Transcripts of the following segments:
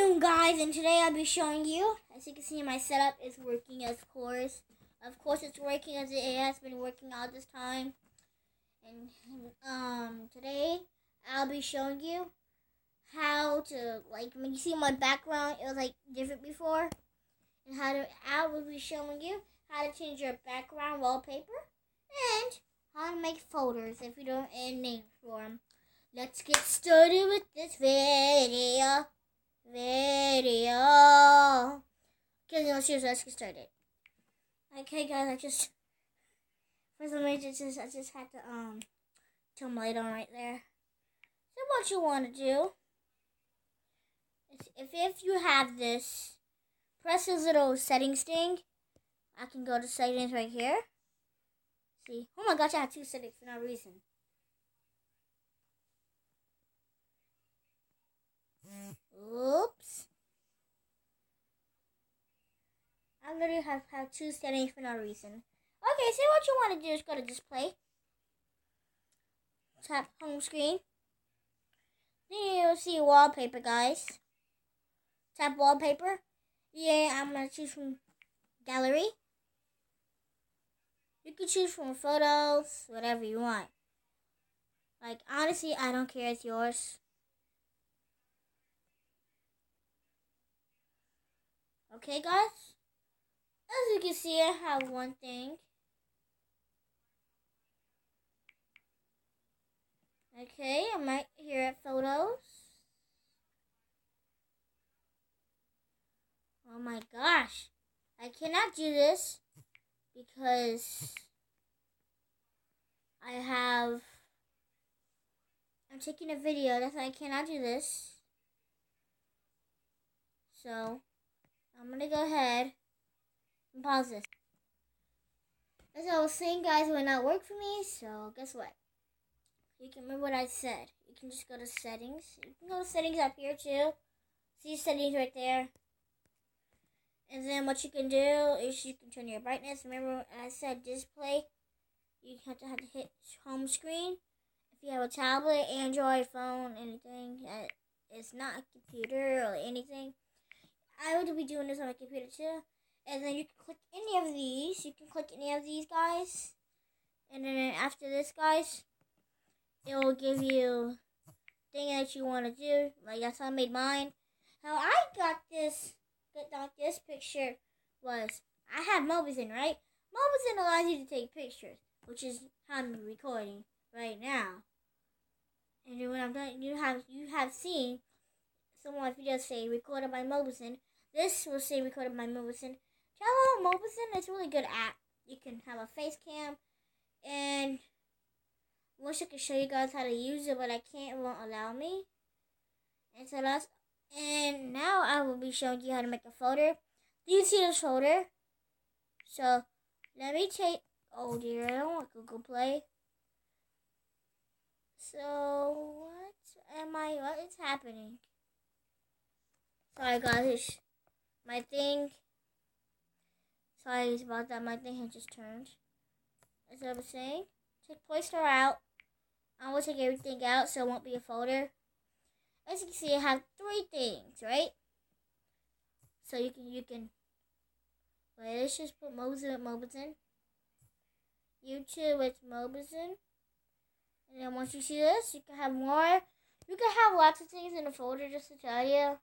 afternoon, guys, and today I'll be showing you. As you can see, my setup is working, of course. Of course, it's working as it has been working all this time. And um, today I'll be showing you how to like when you see my background, it was like different before, and how to I will be showing you how to change your background wallpaper and how to make folders if you don't have names for them. Let's get started with this video video. Okay, let's use let's get started. Okay, guys, I just for some reason just I just had to um turn my light on right there. So what you want to do is if if you have this, press this little settings thing. I can go to settings right here. See, oh my gosh, I have two settings for no reason. I literally have, have two settings for no reason. Okay, so what you want to do is go to display. Tap home screen. Then you'll see wallpaper, guys. Tap wallpaper. Yeah, I'm going to choose from gallery. You can choose from photos, whatever you want. Like, honestly, I don't care. It's yours. Okay, guys? As you can see, I have one thing. Okay, I'm right here at photos. Oh my gosh. I cannot do this because I have... I'm taking a video. That's I cannot do this. So... I'm gonna go ahead pause this. As I was saying, guys, it would not work for me, so guess what? You can remember what I said. You can just go to settings. You can go to settings up here too. See settings right there. And then what you can do is you can turn your brightness. Remember I said display. You have to have to hit home screen. If you have a tablet, Android phone, anything that is not a computer or anything, I would be doing this on my computer too. And then you can click any of these. You can click any of these guys. And then after this, guys, it will give you thing that you want to do. Like that's how I made mine. How I got this, got this picture was I have Mobizen, right? Mobizen allows you to take pictures, which is how I'm recording right now. And then when I'm done, you have you have seen some of my videos say recorded by Mobizen. This will say recorded by Mobizen. Jello Mobizen is a really good app. You can have a face cam and wish I could show you guys how to use it, but I can't. It won't allow me. And so that's and now I will be showing you how to make a folder. Do you see this folder? So let me take. Oh dear, I don't want Google Play. So what am I? What is happening? Sorry guys, my thing. Sorry about that. My thing has just turned. As I was saying, take Playster out. I will take everything out so it won't be a folder. As you can see, I have three things, right? So you can you can. Wait, let's just put Mobizen with Mobizen. YouTube with Mobizen. And then once you see this, you can have more. You can have lots of things in a folder just to tell you.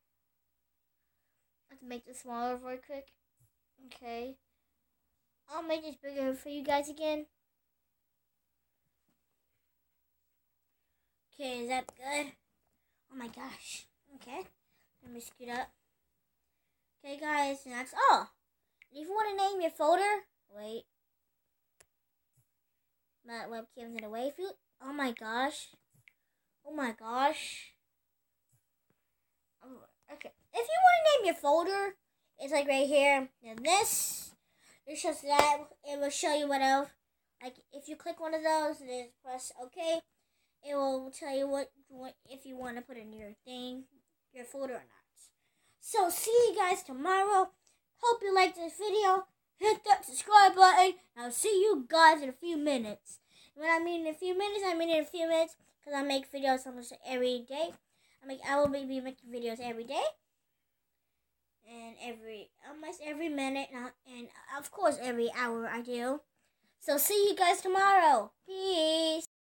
To make this smaller real quick. Okay. I'll make this bigger for you guys again. Okay, is that good? Oh my gosh. Okay. Let me scoot up. Okay, guys, that's all. If you want to name your folder, wait. My webcam's in the way. If you, oh my gosh. Oh my gosh. Oh, okay. If you want to name your folder, it's like right here. And this, it's just that. It will show you what else. Like if you click one of those, then press OK. It will tell you what, what if you want to put in your thing, your folder or not. So see you guys tomorrow. Hope you liked this video. Hit that subscribe button. I'll see you guys in a few minutes. When I mean in a few minutes, I mean in a few minutes because I make videos almost every day. I make I will be making videos every day. And every almost every minute, and of course every hour I do. So see you guys tomorrow. Peace.